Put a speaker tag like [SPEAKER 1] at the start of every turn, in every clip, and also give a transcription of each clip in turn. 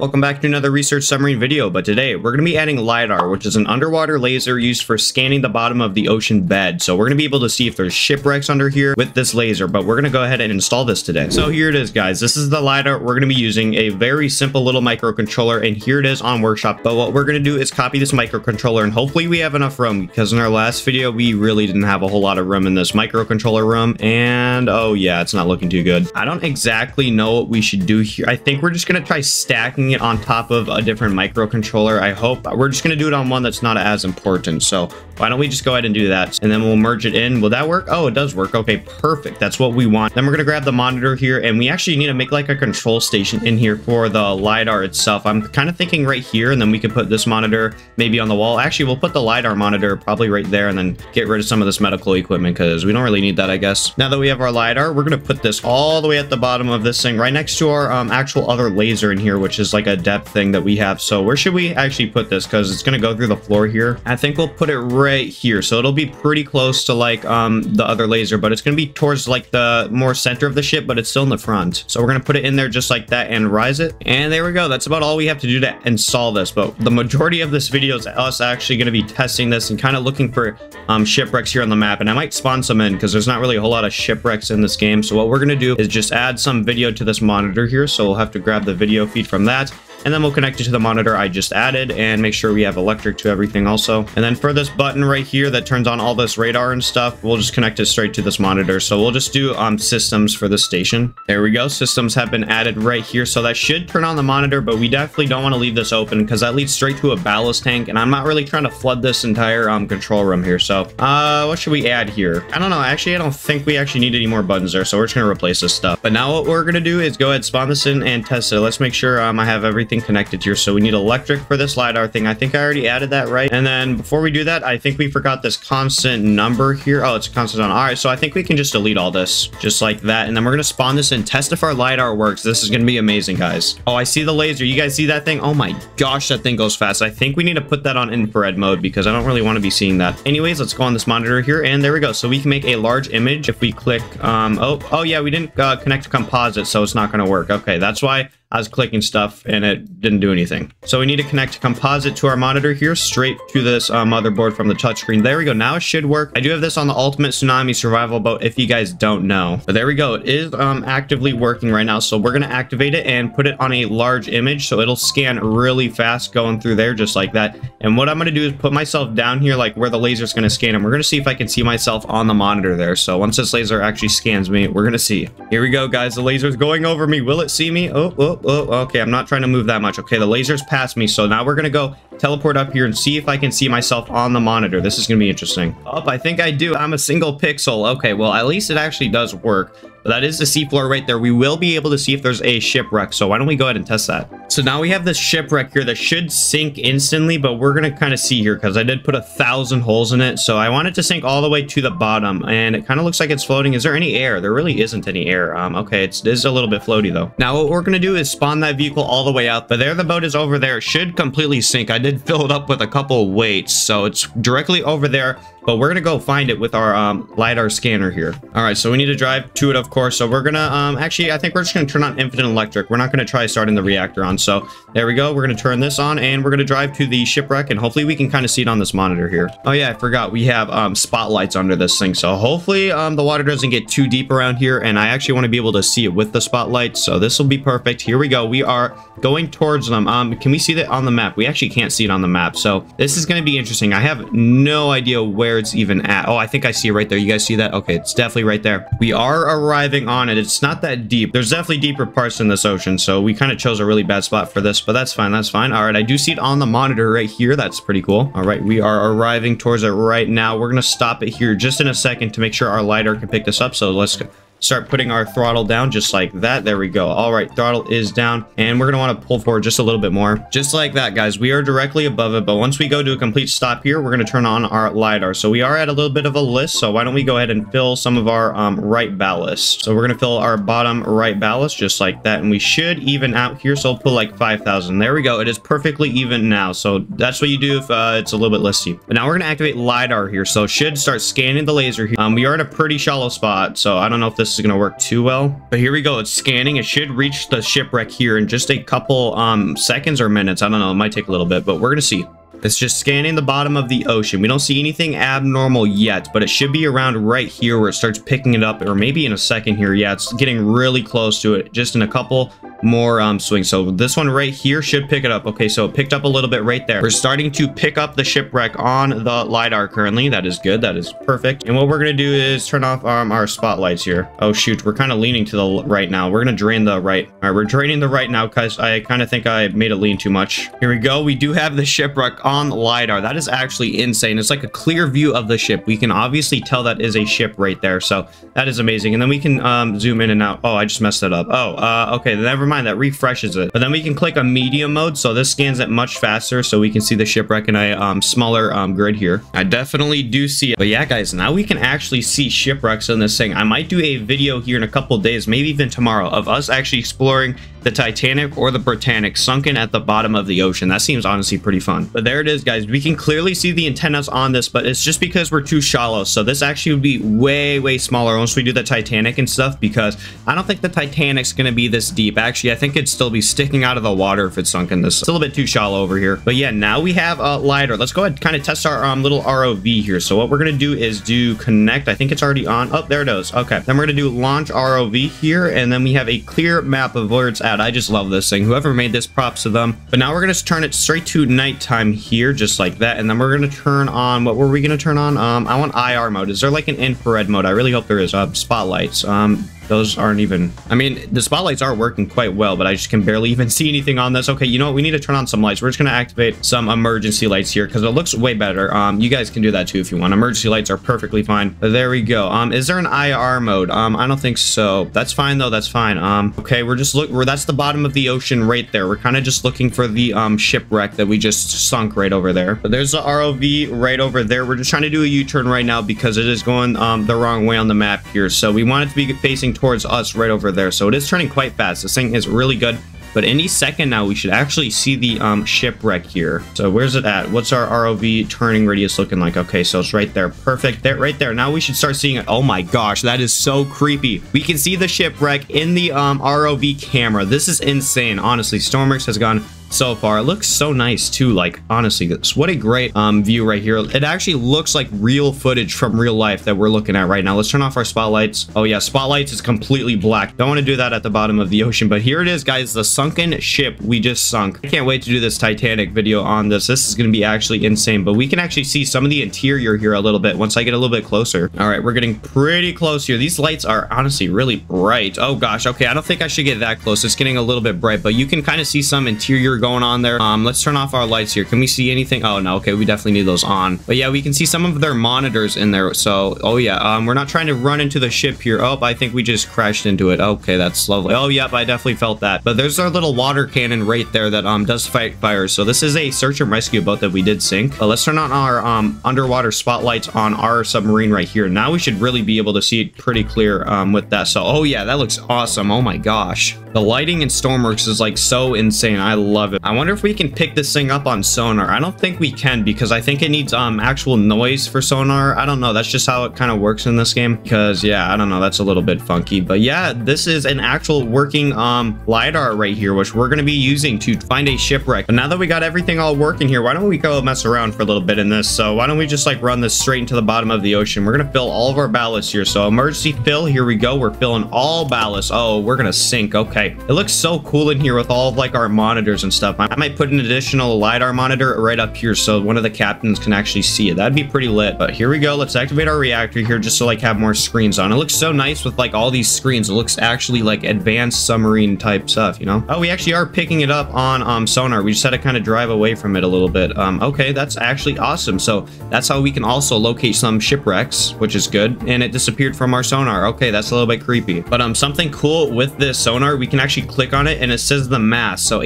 [SPEAKER 1] Welcome back to another research submarine video, but today we're going to be adding LiDAR, which is an underwater laser used for scanning the bottom of the ocean bed. So we're going to be able to see if there's shipwrecks under here with this laser, but we're going to go ahead and install this today. So here it is, guys. This is the LiDAR we're going to be using, a very simple little microcontroller, and here it is on Workshop. But what we're going to do is copy this microcontroller, and hopefully we have enough room, because in our last video, we really didn't have a whole lot of room in this microcontroller room, and oh yeah, it's not looking too good. I don't exactly know what we should do here. I think we're just going to try stacking it on top of a different microcontroller. I hope we're just going to do it on one that's not as important. So why don't we just go ahead and do that? And then we'll merge it in. Will that work? Oh, it does work. Okay, perfect. That's what we want. Then we're going to grab the monitor here and we actually need to make like a control station in here for the LiDAR itself. I'm kind of thinking right here and then we could put this monitor maybe on the wall. Actually, we'll put the LiDAR monitor probably right there and then get rid of some of this medical equipment because we don't really need that, I guess. Now that we have our LiDAR, we're going to put this all the way at the bottom of this thing right next to our um, actual other laser in here, which is like a depth thing that we have. So where should we actually put this? Because it's going to go through the floor here. I think we'll put it right here. So it'll be pretty close to like um, the other laser, but it's going to be towards like the more center of the ship, but it's still in the front. So we're going to put it in there just like that and rise it. And there we go. That's about all we have to do to install this. But the majority of this video is us actually going to be testing this and kind of looking for um, shipwrecks here on the map. And I might spawn some in because there's not really a whole lot of shipwrecks in this game. So what we're going to do is just add some video to this monitor here. So we'll have to grab the video feed from that and then we'll connect it to the monitor I just added and make sure we have electric to everything also. And then for this button right here that turns on all this radar and stuff, we'll just connect it straight to this monitor. So we'll just do um, systems for the station. There we go. Systems have been added right here. So that should turn on the monitor, but we definitely don't want to leave this open because that leads straight to a ballast tank. And I'm not really trying to flood this entire um, control room here. So uh, what should we add here? I don't know. Actually, I don't think we actually need any more buttons there. So we're just going to replace this stuff. But now what we're going to do is go ahead, spawn this in and test it. Let's make sure um, I have everything connected here. So we need electric for this LiDAR thing. I think I already added that, right? And then before we do that, I think we forgot this constant number here. Oh, it's a constant on. All right, so I think we can just delete all this just like that. And then we're going to spawn this and test if our LiDAR works. This is going to be amazing, guys. Oh, I see the laser. You guys see that thing? Oh my gosh, that thing goes fast. I think we need to put that on infrared mode because I don't really want to be seeing that. Anyways, let's go on this monitor here. And there we go. So we can make a large image if we click. Um, oh, oh yeah, we didn't uh, connect to composite, so it's not going to work. Okay, that's why I was clicking stuff and it didn't do anything. So we need to connect composite to our monitor here straight to this uh, motherboard from the touchscreen. There we go. Now it should work. I do have this on the Ultimate Tsunami Survival Boat if you guys don't know. But there we go. It is um, actively working right now. So we're going to activate it and put it on a large image. So it'll scan really fast going through there just like that. And what I'm going to do is put myself down here like where the laser is going to scan. And we're going to see if I can see myself on the monitor there. So once this laser actually scans me, we're going to see. Here we go, guys. The laser's going over me. Will it see me? Oh, oh, oh, okay. I'm not trying to move that much. Okay, the laser's past me. So now we're going to go teleport up here and see if I can see myself on the monitor. This is going to be interesting. Oh, I think I do. I'm a single pixel. Okay, well, at least it actually does work. But that is the seafloor right there. We will be able to see if there's a shipwreck. So why don't we go ahead and test that? So now we have this shipwreck here that should sink instantly, but we're going to kind of see here because I did put a thousand holes in it. So I want it to sink all the way to the bottom and it kind of looks like it's floating. Is there any air? There really isn't any air. Um, okay, it's, it is a little bit floaty though. Now what we're going to do is spawn that vehicle all the way out, but there the boat is over there. It should completely sink. I did fill it up with a couple weights, so it's directly over there but we're gonna go find it with our um, lidar scanner here. All right so we need to drive to it of course. So we're gonna um, actually i think we're just gonna turn on infinite electric. We're not gonna try starting the reactor on. So there we go. We're gonna turn this on and we're gonna drive to the shipwreck and hopefully we can kind of see it on this monitor here. Oh yeah i forgot. We have um, spotlights under this thing. So hopefully um, the water doesn't get too deep around here and i actually want to be able to see it with the spotlight. So this will be perfect. Here we go. We are going towards them. Um can we see that on the map? We actually can't see it on the map. So this is going to be interesting. I have no idea where it's even at. Oh, I think I see it right there. You guys see that? Okay, it's definitely right there. We are arriving on it. It's not that deep. There's definitely deeper parts in this ocean, so we kind of chose a really bad spot for this, but that's fine. That's fine. All right, I do see it on the monitor right here. That's pretty cool. All right, we are arriving towards it right now. We're going to stop it here just in a second to make sure our LiDAR can pick this up, so let's go start putting our throttle down just like that. There we go. All right, throttle is down and we're going to want to pull forward just a little bit more. Just like that, guys. We are directly above it, but once we go to a complete stop here, we're going to turn on our LiDAR. So we are at a little bit of a list, so why don't we go ahead and fill some of our um, right ballast. So we're going to fill our bottom right ballast just like that, and we should even out here, so we'll put like 5,000. There we go. It is perfectly even now, so that's what you do if uh, it's a little bit listy. But now we're going to activate LiDAR here, so should start scanning the laser here. Um, we are in a pretty shallow spot, so I don't know if this this is going to work too well. But here we go. It's scanning. It should reach the shipwreck here in just a couple um, seconds or minutes. I don't know. It might take a little bit, but we're going to see. It's just scanning the bottom of the ocean. We don't see anything abnormal yet, but it should be around right here where it starts picking it up, or maybe in a second here. Yeah, it's getting really close to it. Just in a couple more um, swings. So this one right here should pick it up. Okay, so it picked up a little bit right there. We're starting to pick up the shipwreck on the LiDAR currently. That is good. That is perfect. And what we're going to do is turn off um, our spotlights here. Oh, shoot. We're kind of leaning to the right now. We're going to drain the right. All right, we're draining the right now because I kind of think I made it lean too much. Here we go. We do have the shipwreck on LiDAR. That is actually insane. It's like a clear view of the ship. We can obviously tell that is a ship right there. So that is amazing. And then we can um, zoom in and out. Oh, I just messed that up. Oh, uh, okay. Never mind. That refreshes it. But then we can click on medium mode. So this scans it much faster. So we can see the shipwreck in a um, smaller um, grid here. I definitely do see it. But yeah, guys, now we can actually see shipwrecks in this thing. I might do a video here in a couple days, maybe even tomorrow, of us actually exploring the Titanic or the Britannic sunken at the bottom of the ocean. That seems honestly pretty fun. But there it is, guys. We can clearly see the antennas on this, but it's just because we're too shallow. So this actually would be way, way smaller once we do the Titanic and stuff, because I don't think the Titanic's going to be this deep. Actually, I think it'd still be sticking out of the water if it's sunk in this. It's a little bit too shallow over here. But yeah, now we have a LiDAR. Let's go ahead and kind of test our um, little ROV here. So what we're going to do is do connect. I think it's already on. Oh, there it is. Okay. Then we're going to do launch ROV here, and then we have a clear map of where it's at. I just love this thing. Whoever made this, props to them. But now we're going to turn it straight to nighttime here, just like that. And then we're going to turn on, what were we going to turn on? Um, I want IR mode. Is there like an infrared mode? I really hope there is. Uh, spotlights. Um, those aren't even i mean the spotlights are working quite well but i just can barely even see anything on this. Okay you know what? We need to turn on some lights. We're just going to activate some emergency lights here because it looks way better. Um you guys can do that too if you want. Emergency lights are perfectly fine. There we go. Um is there an ir mode? Um i don't think so. That's fine though. That's fine. Um okay we're just look we're that's the bottom of the ocean right there. We're kind of just looking for the um shipwreck that we just sunk right over there. But there's the rov right over there. We're just trying to do a u-turn right now because it is going um the wrong way on the map here. So we want it to be facing towards us right over there. So it is turning quite fast. This thing is really good. But any second now, we should actually see the um, shipwreck here. So where's it at? What's our ROV turning radius looking like? Okay, so it's right there. Perfect. There, right there. Now we should start seeing it. Oh my gosh, that is so creepy. We can see the shipwreck in the um, ROV camera. This is insane. Honestly, Stormworks has gone so far. It looks so nice too. Like honestly, this what a great um, view right here. It actually looks like real footage from real life that we're looking at right now. Let's turn off our spotlights. Oh yeah, spotlights is completely black. Don't want to do that at the bottom of the ocean, but here it is, guys. The sunken ship we just sunk. I can't wait to do this Titanic video on this. This is going to be actually insane, but we can actually see some of the interior here a little bit once I get a little bit closer. All right, we're getting pretty close here. These lights are honestly really bright. Oh gosh, okay. I don't think I should get that close. It's getting a little bit bright, but you can kind of see some interior going on there. Um, let's turn off our lights here. Can we see anything? Oh, no. Okay, we definitely need those on. But yeah, we can see some of their monitors in there. So, oh yeah, um, we're not trying to run into the ship here. Oh, I think we just crashed into it. Okay, that's lovely. Oh, yep, I definitely felt that. But there's our little water cannon right there that um does fight fires. So this is a search and rescue boat that we did sink. But let's turn on our um underwater spotlights on our submarine right here. Now we should really be able to see it pretty clear um with that. So, oh yeah, that looks awesome. Oh my gosh. The lighting in Stormworks is like so insane. I love it. I wonder if we can pick this thing up on sonar. I don't think we can because I think it needs um actual noise for sonar. I don't know. That's just how it kind of works in this game because yeah, I don't know. That's a little bit funky. But yeah, this is an actual working um LiDAR right here, which we're going to be using to find a shipwreck. But now that we got everything all working here, why don't we go mess around for a little bit in this? So why don't we just like run this straight into the bottom of the ocean? We're going to fill all of our ballast here. So emergency fill. Here we go. We're filling all ballast. Oh, we're going to sink. Okay. It looks so cool in here with all of like our monitors and stuff. I might put an additional LiDAR monitor right up here so one of the captains can actually see it. That'd be pretty lit. But here we go. Let's activate our reactor here just to like have more screens on. It looks so nice with like all these screens. It looks actually like advanced submarine type stuff, you know? Oh, we actually are picking it up on um, sonar. We just had to kind of drive away from it a little bit. Um, okay, that's actually awesome. So that's how we can also locate some shipwrecks, which is good. And it disappeared from our sonar. Okay, that's a little bit creepy. But um, something cool with this sonar, we can actually click on it and it says the mass. So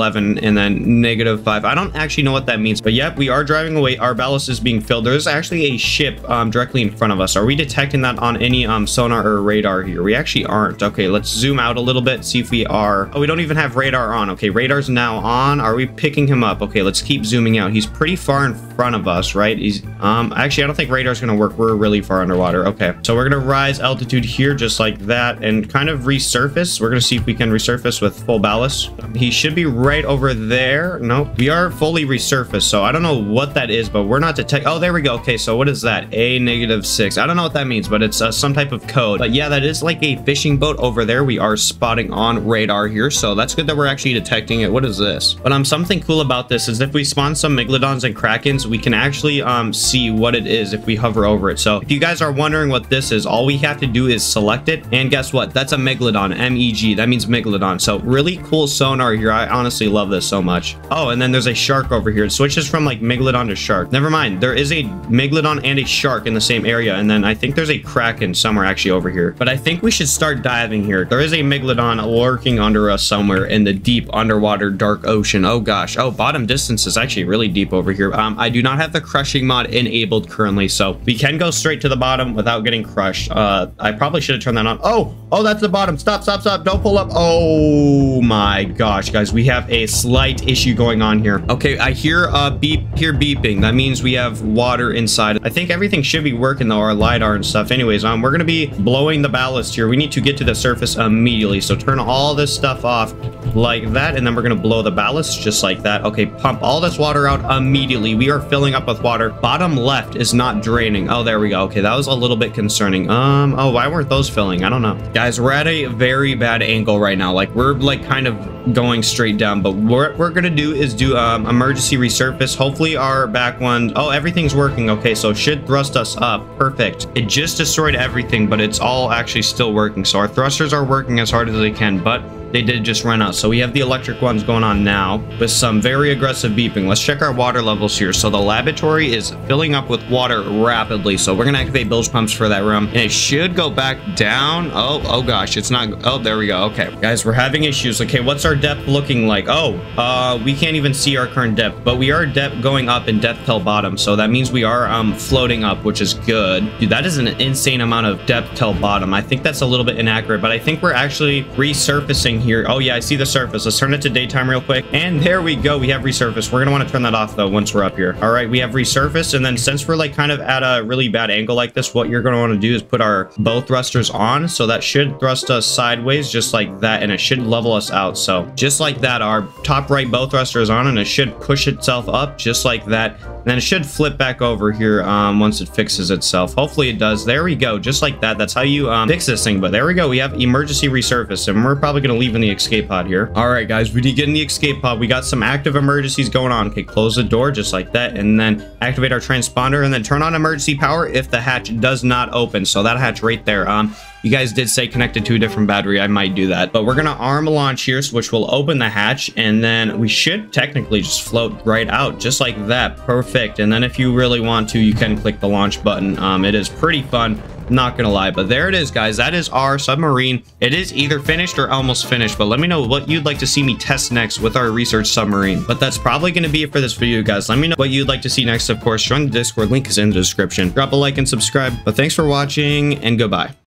[SPEAKER 1] 11 and then negative 5. I don't actually know what that means, but yep, we are driving away. Our ballast is being filled. There's actually a ship um, directly in front of us. Are we detecting that on any um, sonar or radar here? We actually aren't. Okay, let's zoom out a little bit, see if we are. Oh, we don't even have radar on. Okay, radar's now on. Are we picking him up? Okay, let's keep zooming out. He's pretty far in front of us, right? He's um actually I don't think radar's gonna work. We're really far underwater. Okay, so we're gonna rise altitude here just like that and kind of resurface. We're gonna see if we can resurface with full ballast. He should be right over there. Nope, we are fully resurfaced. So I don't know what that is, but we're not detect. Oh, there we go. Okay, so what is that? A negative six. I don't know what that means, but it's uh, some type of code. But yeah, that is like a fishing boat over there. We are spotting on radar here, so that's good that we're actually detecting it. What is this? But um, something cool about this is if we spawn some megalodons and krakens, we can actually um see what it is if we hover over it. So if you guys are wondering what this is, all we have to do is select it, and guess what? That's a megalodon, M-E-G. That means megalodon. So really cool sonar here. I honestly love this so much. Oh, and then there's a shark over here. It switches from like megalodon to shark. Never mind. There is a megalodon and a shark in the same area, and then I think there's a kraken somewhere actually over here. But I think we should start diving here. There is a megalodon lurking under us somewhere in the deep underwater dark ocean. Oh gosh. Oh, bottom distance is actually really deep over here. Um, I do not have the crushing mod enabled currently, so we can go straight to the bottom without getting crushed. Uh, I probably should have turned that on. Oh, oh, that's the bottom. Stop, stop, stop. Don't pull up. Oh my gosh, guys, we have a slight issue going on here. Okay, I hear uh beep, hear beeping. That means we have water inside. I think everything should be working though, our LiDAR and stuff. Anyways, um, we're gonna be blowing the ballast here. We need to get to the surface immediately. So turn all this stuff off like that, and then we're gonna blow the ballast just like that. Okay, pump all this water out immediately. We are filling up with water. Bottom left is not draining. Oh, there we go. Okay, that was a little bit concerning. Um, oh, why weren't those filling? I don't know. Guys, we're at a very bad angle right now. Like, we're like kind of going straight down, but what we're gonna do is do um, emergency resurface. Hopefully our back one, oh, everything's working. Okay, so should thrust us up. Perfect. It just destroyed everything, but it's all actually still working. So our thrusters are working as hard as they can, but they did just run out. So we have the electric ones going on now with some very aggressive beeping. Let's check our water levels here. So the laboratory is filling up with water rapidly. So we're going to activate bilge pumps for that room. And it should go back down. Oh, oh gosh, it's not. Oh, there we go. Okay, guys, we're having issues. Okay, what's our depth looking like? Oh, uh, we can't even see our current depth, but we are depth going up in depth till bottom. So that means we are um, floating up, which is good. Dude, that is an insane amount of depth till bottom. I think that's a little bit inaccurate, but I think we're actually resurfacing here. Oh yeah, I see the surface. Let's turn it to daytime real quick. And there we go. We have resurfaced. We're gonna want to turn that off though once we're up here. All right, we have resurfaced. And then since we're like kind of at a really bad angle like this, what you're gonna want to do is put our bow thrusters on. So that should thrust us sideways just like that. And it should level us out. So just like that, our top right bow thruster is on and it should push itself up just like that. And then it should flip back over here um, once it fixes itself. Hopefully it does. There we go. Just like that. That's how you um, fix this thing. But there we go. We have emergency resurface and we're probably going to leave in the escape pod here. All right, guys, we did get in the escape pod. We got some active emergencies going on. Okay, close the door just like that and then activate our transponder and then turn on emergency power if the hatch does not open. So that hatch right there. Um, you guys did say connected to a different battery. I might do that. But we're going to arm launch here, which will open the hatch. And then we should technically just float right out just like that. Perfect. And then if you really want to, you can click the launch button. Um, it is pretty fun. Not gonna lie, but there it is, guys. That is our submarine. It is either finished or almost finished, but let me know what you'd like to see me test next with our research submarine. But that's probably gonna be it for this video, guys. Let me know what you'd like to see next, of course. Join the Discord, link is in the description. Drop a like and subscribe. But thanks for watching, and goodbye.